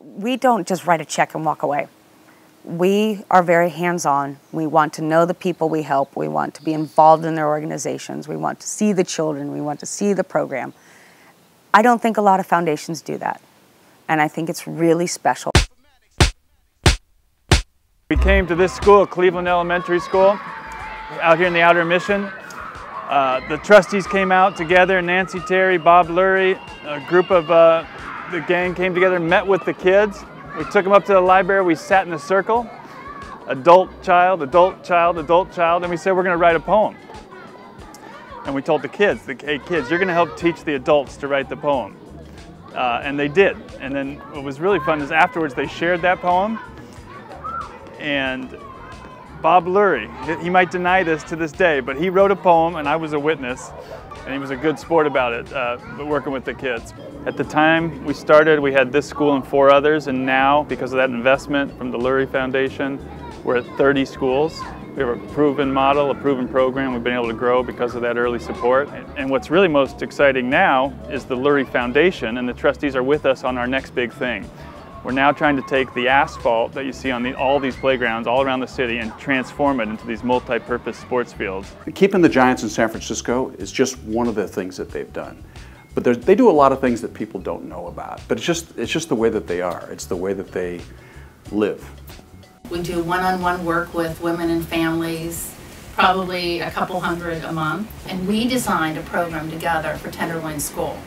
we don't just write a check and walk away. We are very hands on. We want to know the people we help. We want to be involved in their organizations. We want to see the children. We want to see the program. I don't think a lot of foundations do that. And I think it's really special. We came to this school, Cleveland Elementary School, out here in the Outer Mission. Uh, the trustees came out together, Nancy Terry, Bob Lurie, a group of uh, the gang came together, met with the kids. We took them up to the library, we sat in a circle, adult child, adult child, adult child, and we said we're gonna write a poem. And we told the kids, the, hey kids, you're gonna help teach the adults to write the poem. Uh, and they did. And then what was really fun is afterwards they shared that poem and Bob Lurie, he might deny this to this day, but he wrote a poem and I was a witness and he was a good sport about it, uh, working with the kids. At the time we started, we had this school and four others, and now, because of that investment from the Lurie Foundation, we're at 30 schools. We have a proven model, a proven program. We've been able to grow because of that early support. And what's really most exciting now is the Lurie Foundation, and the trustees are with us on our next big thing. We're now trying to take the asphalt that you see on the, all these playgrounds all around the city and transform it into these multi-purpose sports fields. Keeping the Giants in San Francisco is just one of the things that they've done. But they do a lot of things that people don't know about. But it's just, it's just the way that they are. It's the way that they live. We do one-on-one -on -one work with women and families, probably a couple hundred a month. And we designed a program together for Tenderloin School.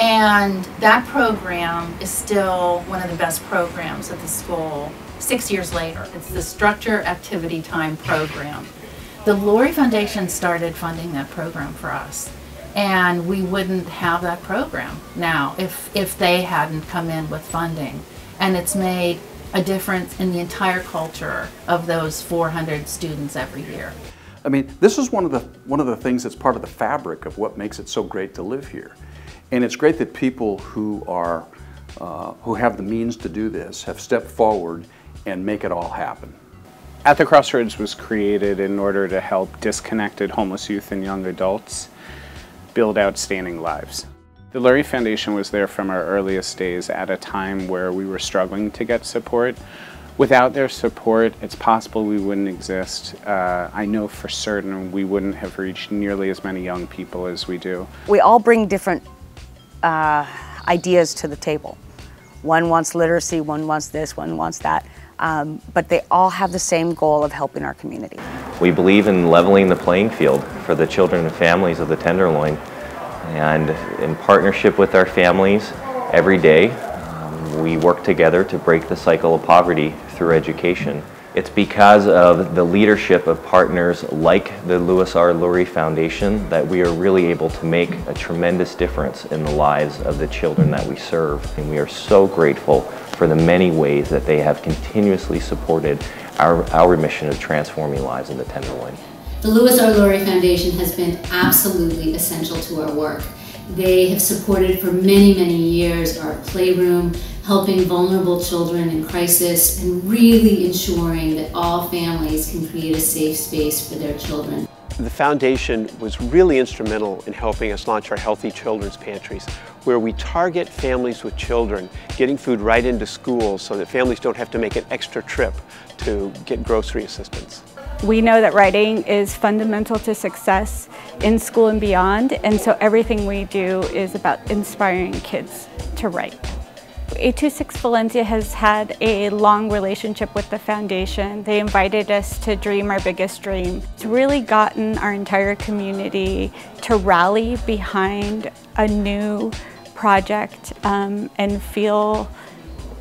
And that program is still one of the best programs at the school six years later. It's the Structure Activity Time program. The Lurie Foundation started funding that program for us. And we wouldn't have that program now if, if they hadn't come in with funding. And it's made a difference in the entire culture of those 400 students every year. I mean, this is one of the one of the things that's part of the fabric of what makes it so great to live here. And it's great that people who are, uh, who have the means to do this have stepped forward and make it all happen. At the Crossroads was created in order to help disconnected homeless youth and young adults build outstanding lives. The Lurie Foundation was there from our earliest days at a time where we were struggling to get support. Without their support, it's possible we wouldn't exist. Uh, I know for certain we wouldn't have reached nearly as many young people as we do. We all bring different uh, ideas to the table. One wants literacy, one wants this, one wants that, um, but they all have the same goal of helping our community. We believe in leveling the playing field for the children and families of the Tenderloin. And in partnership with our families, every day, um, we work together to break the cycle of poverty through education. It's because of the leadership of partners like the Louis R. Lurie Foundation that we are really able to make a tremendous difference in the lives of the children that we serve. And we are so grateful for the many ways that they have continuously supported our, our mission of transforming lives in the Tenderloin. The Louis R. Lurie Foundation has been absolutely essential to our work. They have supported for many, many years our playroom, helping vulnerable children in crisis, and really ensuring that all families can create a safe space for their children. The foundation was really instrumental in helping us launch our Healthy Children's Pantries, where we target families with children, getting food right into schools so that families don't have to make an extra trip to get grocery assistance. We know that writing is fundamental to success in school and beyond, and so everything we do is about inspiring kids to write. 826 Valencia has had a long relationship with the foundation. They invited us to dream our biggest dream. It's really gotten our entire community to rally behind a new project um, and feel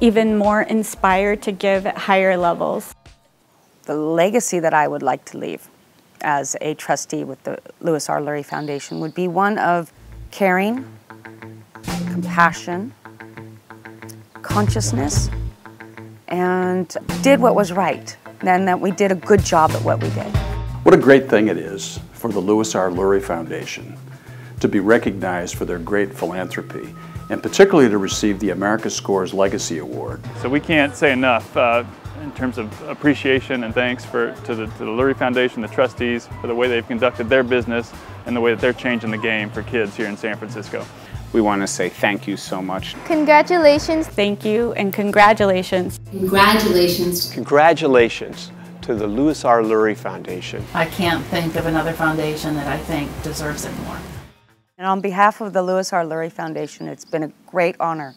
even more inspired to give at higher levels. The legacy that I would like to leave as a trustee with the Louis R. Lurie Foundation would be one of caring, compassion, consciousness and did what was right, and that we did a good job at what we did. What a great thing it is for the Louis R. Lurie Foundation to be recognized for their great philanthropy and particularly to receive the America Scores Legacy Award. So we can't say enough uh, in terms of appreciation and thanks for, to, the, to the Lurie Foundation, the trustees, for the way they've conducted their business and the way that they're changing the game for kids here in San Francisco. we want to say thank you so much. Congratulations. Thank you and congratulations. Congratulations. Congratulations to the Louis R. Lurie Foundation. I can't think of another foundation that I think deserves it more. And on behalf of the Louis R. Lurie Foundation, it's been a great honor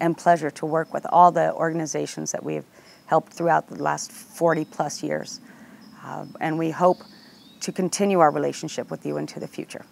and pleasure to work with all the organizations that we've helped throughout the last 40 plus years. Uh, and we hope to continue our relationship with you into the future.